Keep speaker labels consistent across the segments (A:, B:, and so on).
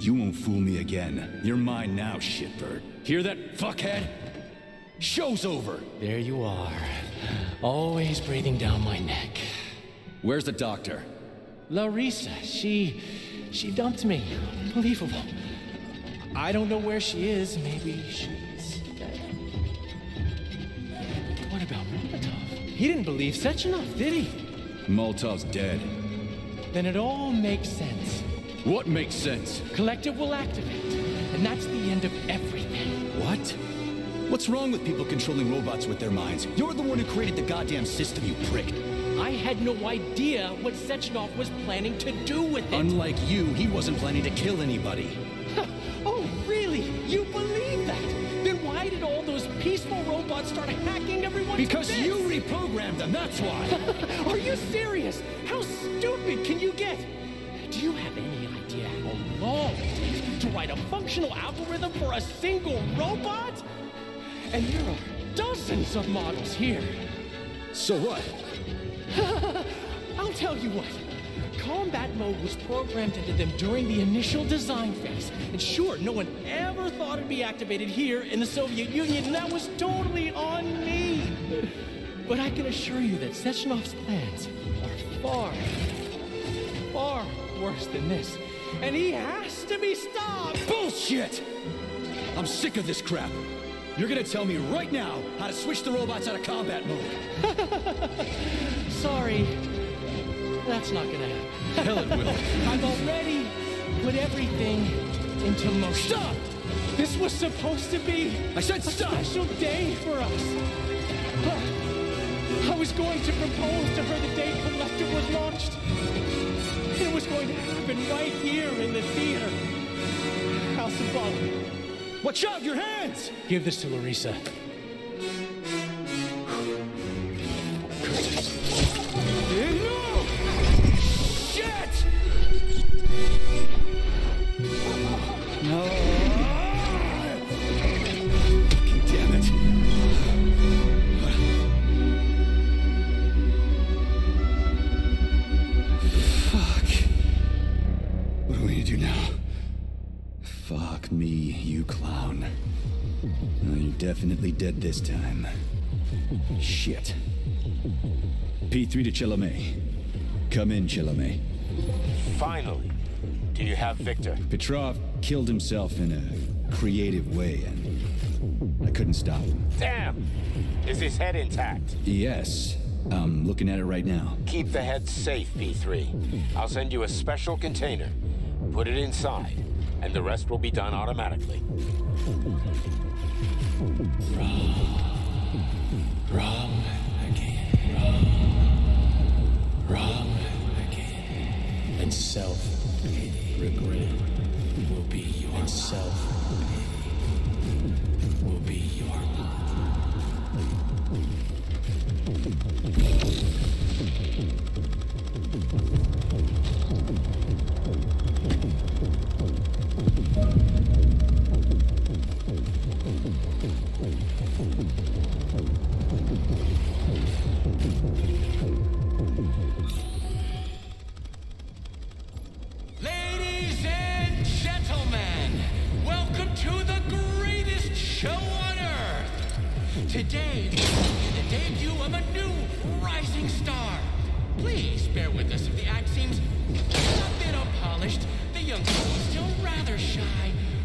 A: You won't fool me again. You're mine now, shitbird. Hear that, fuckhead? Show's over.
B: There you are. Always breathing down my neck.
A: Where's the doctor?
B: Larissa, she. she dumped me. Unbelievable. I don't know where she is. Maybe she's dead. What about Molotov? He didn't believe Sechenov, did he?
A: Molotov's dead.
B: Then it all makes sense.
A: What makes sense?
B: Collective will activate, and that's the end of everything.
A: What? What's wrong with people controlling robots with their minds? You're the one who created the goddamn system, you prick.
B: I had no idea what Sechenov was planning to do with it.
A: Unlike you, he wasn't planning to kill anybody.
B: oh, really? You believe that? Then why did all those peaceful robots start hacking everyone?
A: Because you reprogrammed them, that's why.
B: Are you serious? How stupid can you get? Do you have any idea how long it takes to write a functional algorithm for a single robot? And there are dozens of models here.
A: So what?
B: I'll tell you what. Combat mode was programmed into them during the initial design phase. And sure, no one ever thought it'd be activated here in the Soviet Union, and that was totally on me. But I can assure you that Sechenov's plans are far, far worse than this. And he has to be stopped!
A: Bullshit! I'm sick of this crap. You're gonna tell me right now how to switch the robots out of combat mode.
B: Sorry. That's not gonna happen.
A: Hell it will.
B: I've already put everything into motion.
A: Stop!
B: This was supposed to be
A: I said
B: a
A: stop!
B: special day for us. I was going to propose to her the day Collective right here in the theater. How symbolic.
A: Watch out, your hands!
B: Give this to Larissa.
A: Dead this time. Shit. P3 to Chalamet. Come in, Chalamet.
C: Finally. Do you have Victor?
A: Petrov killed himself in a creative way, and I couldn't stop him.
C: Damn! Is his head intact?
A: Yes, I'm looking at it right now.
C: Keep the head safe, P3. I'll send you a special container. Put it inside, and the rest will be done automatically.
B: Wrong. Wrong. And self regret will be your self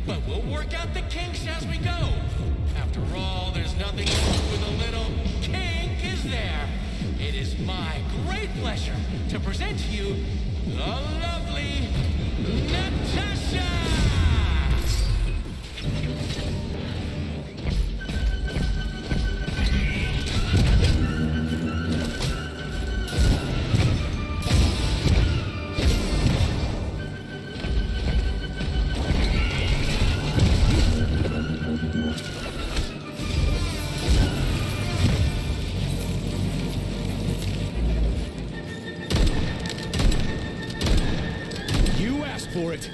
D: but we'll work out the kinks as we go. After all, there's nothing wrong with a little kink, is there? It is my great pleasure to present to you the lovely Natasha!
A: For it.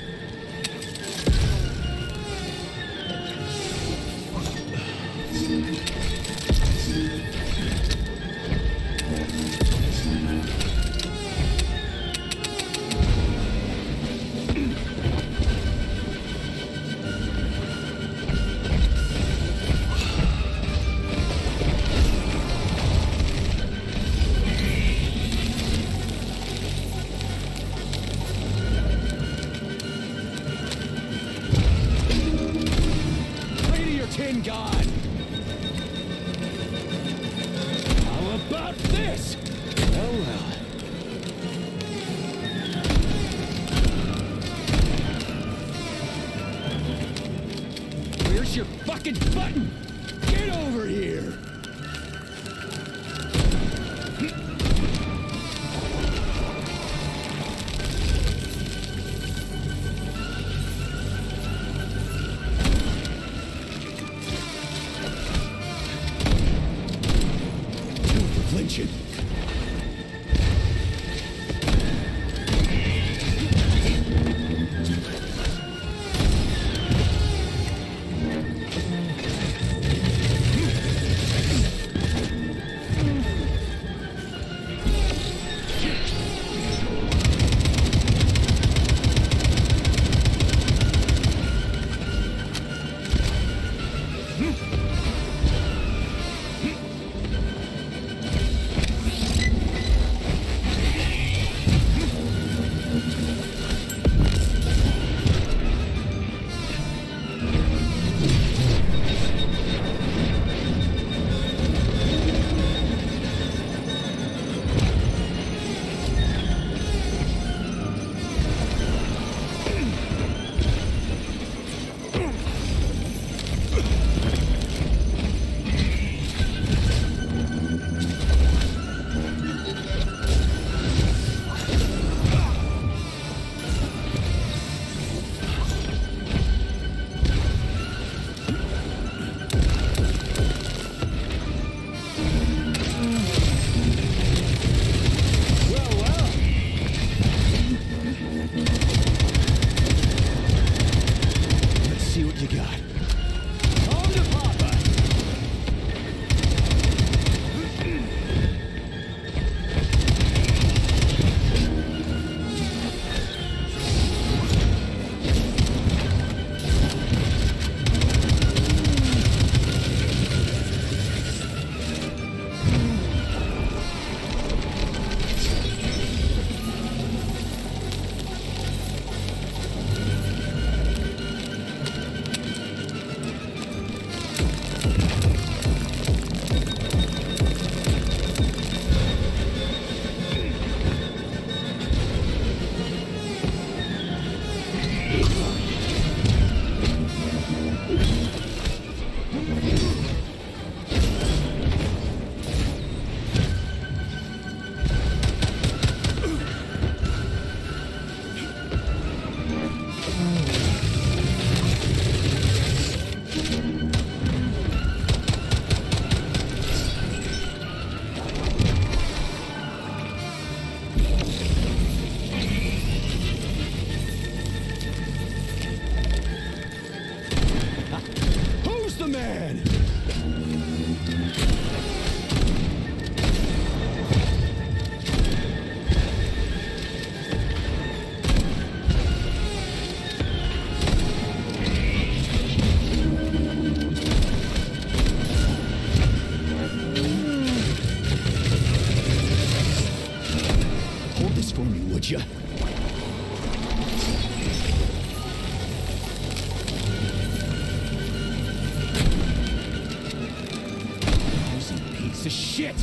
A: fucking button!
E: You? Piece of shit!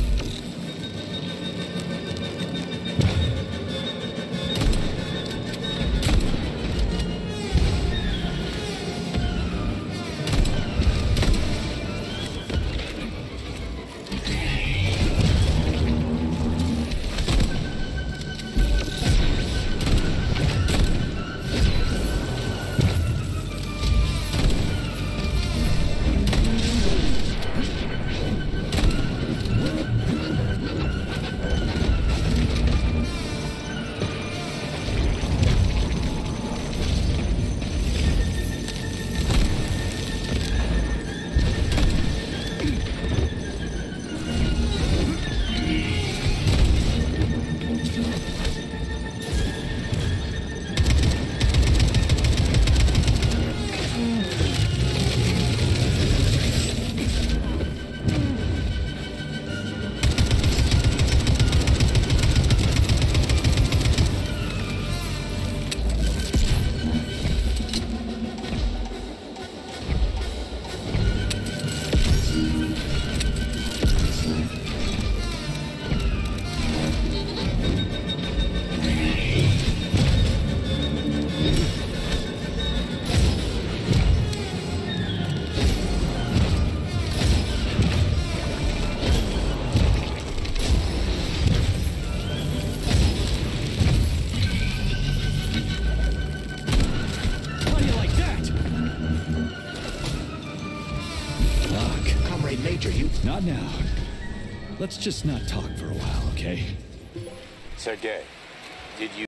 A: Let's just not talk for a while, okay?
C: Sergei, did you